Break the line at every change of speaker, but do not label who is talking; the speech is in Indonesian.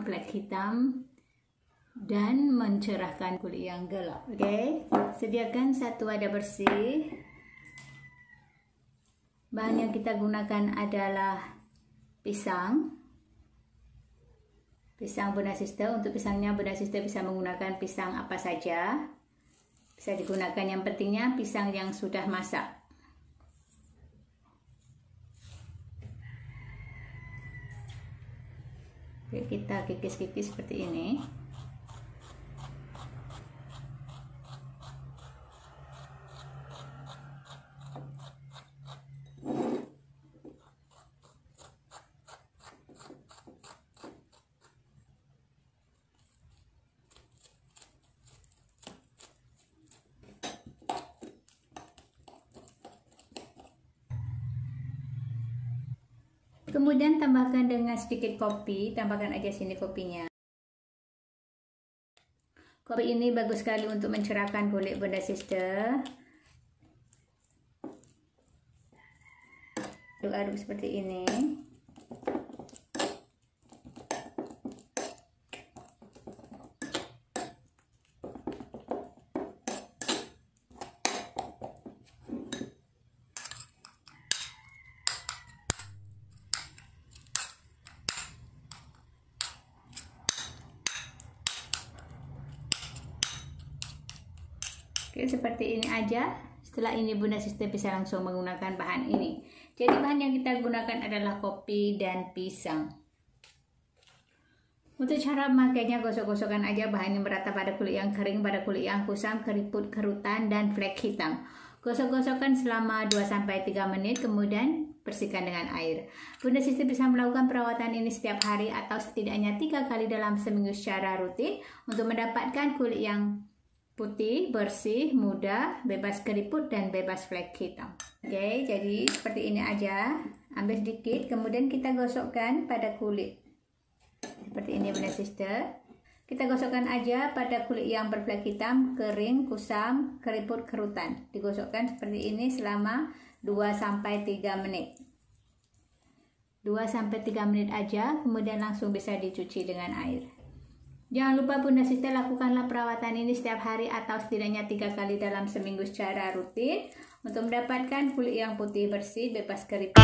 hitam dan mencerahkan kulit yang gelap. Oke, okay? sediakan satu wadah bersih. Bahan yang kita gunakan adalah pisang. Pisang Bunda Sister. Untuk pisangnya Bunda Sister bisa menggunakan pisang apa saja. Bisa digunakan yang pentingnya pisang yang sudah masak. Oke, kita kikis-kikis seperti ini. Kemudian tambahkan dengan sedikit kopi, tambahkan aja sini kopinya. Kopi ini bagus sekali untuk mencerahkan kulit bunda sister. Aduk-aduk seperti ini. Oke, seperti ini aja. Setelah ini Bunda Sister bisa langsung menggunakan bahan ini. Jadi bahan yang kita gunakan adalah kopi dan pisang. Untuk cara memakainya gosok-gosokkan aja bahan yang merata pada kulit yang kering, pada kulit yang kusam, keriput, kerutan, dan flek hitam. Gosok-gosokkan selama 2-3 menit, kemudian bersihkan dengan air. Bunda Sister bisa melakukan perawatan ini setiap hari atau setidaknya tiga kali dalam seminggu secara rutin untuk mendapatkan kulit yang putih, bersih, mudah, bebas keriput dan bebas flek hitam. Oke, okay, jadi seperti ini aja. Ambil sedikit, kemudian kita gosokkan pada kulit. Seperti ini bunda sister. Kita gosokkan aja pada kulit yang berflek hitam, kering, kusam, keriput, kerutan. Digosokkan seperti ini selama 2-3 menit. 2-3 menit aja, kemudian langsung bisa dicuci dengan air. Jangan lupa Bunda Sister lakukanlah perawatan ini setiap hari atau setidaknya tiga kali dalam seminggu secara rutin untuk mendapatkan kulit yang putih bersih, bebas keriput,